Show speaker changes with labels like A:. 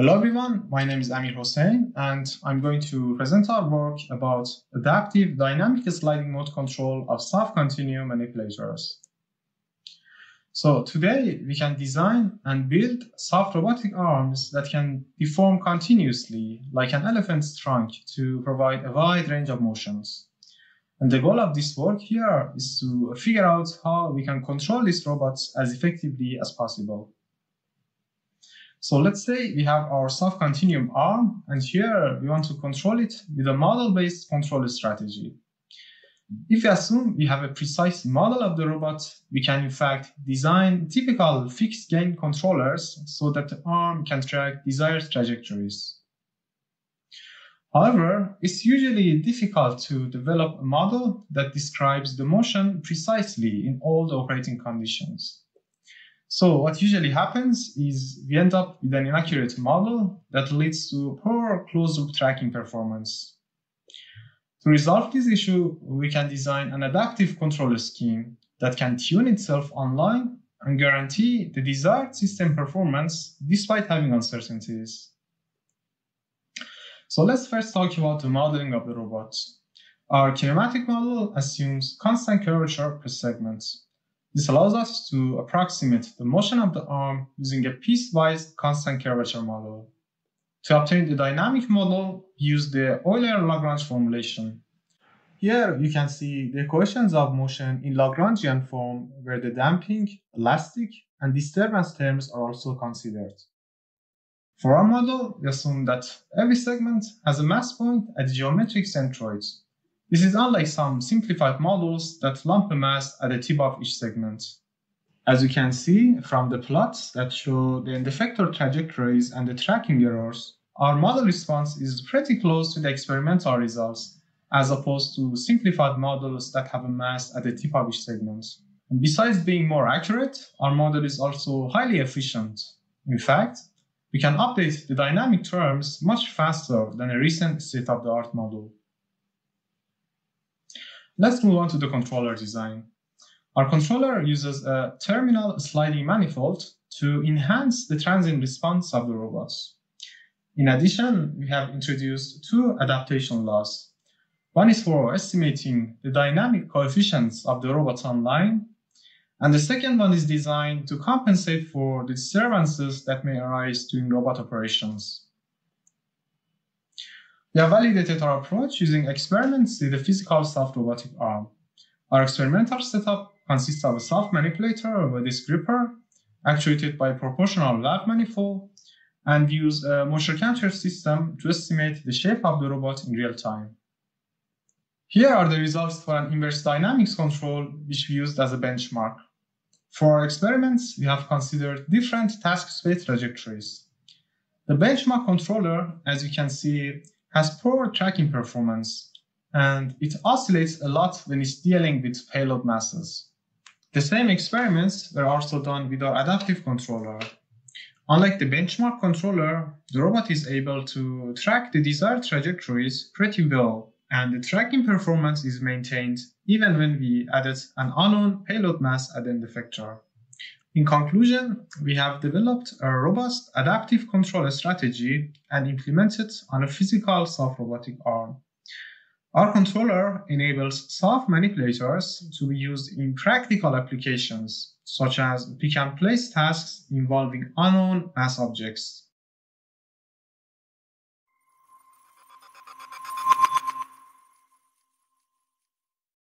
A: Hello everyone, my name is Amir Hossein and I'm going to present our work about adaptive dynamic sliding mode control of soft continuum manipulators. So today we can design and build soft robotic arms that can deform continuously like an elephant's trunk to provide a wide range of motions. And the goal of this work here is to figure out how we can control these robots as effectively as possible. So let's say we have our soft continuum arm, and here we want to control it with a model-based control strategy. If we assume we have a precise model of the robot, we can in fact design typical fixed gain controllers so that the arm can track desired trajectories. However, it's usually difficult to develop a model that describes the motion precisely in all the operating conditions. So what usually happens is we end up with an inaccurate model that leads to poor closed-loop tracking performance. To resolve this issue, we can design an adaptive controller scheme that can tune itself online and guarantee the desired system performance despite having uncertainties. So let's first talk about the modeling of the robot. Our kinematic model assumes constant curvature per segment. This allows us to approximate the motion of the arm using a piecewise constant curvature model. To obtain the dynamic model, use the Euler-Lagrange formulation. Here you can see the equations of motion in Lagrangian form where the damping, elastic, and disturbance terms are also considered. For our model, we assume that every segment has a mass point at geometric centroids, this is unlike some simplified models that lump a mass at the tip of each segment. As you can see from the plots that show the end effector trajectories and the tracking errors, our model response is pretty close to the experimental results as opposed to simplified models that have a mass at the tip of each segment. And besides being more accurate, our model is also highly efficient. In fact, we can update the dynamic terms much faster than a recent state-of-the-art model. Let's move on to the controller design. Our controller uses a terminal sliding manifold to enhance the transient response of the robots. In addition, we have introduced two adaptation laws. One is for estimating the dynamic coefficients of the robots online, and the second one is designed to compensate for the disturbances that may arise during robot operations. We have validated our approach using experiments with a physical soft robotic arm. Our experimental setup consists of a soft manipulator with this gripper, actuated by a proportional valve manifold, and use a motion capture system to estimate the shape of the robot in real time. Here are the results for an inverse dynamics control, which we used as a benchmark. For our experiments, we have considered different task space trajectories. The benchmark controller, as you can see, has poor tracking performance and it oscillates a lot when it's dealing with payload masses. The same experiments were also done with our adaptive controller. Unlike the benchmark controller, the robot is able to track the desired trajectories pretty well, and the tracking performance is maintained even when we added an unknown payload mass at the end effector. In conclusion, we have developed a robust adaptive control strategy and implemented it on a physical soft robotic arm. Our controller enables soft manipulators to be used in practical applications, such as pick and place tasks involving unknown mass objects.